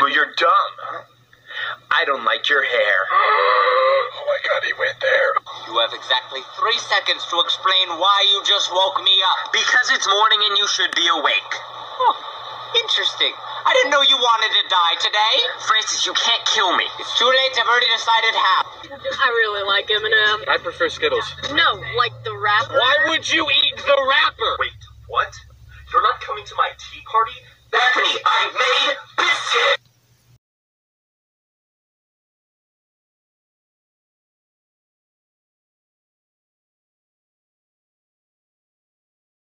Well, you're dumb. I don't like your hair. Oh my god, he went there. You have exactly three seconds to explain why you just woke me up. Because it's morning and you should be awake. Huh. Interesting. I didn't know you wanted to die today. Francis, you can't kill me. It's too late. I've already decided how. I really like Eminem. I prefer Skittles. No, like the rapper. Why would you eat the rapper? Wait, what? You're not coming to my tea party? Bethany, I made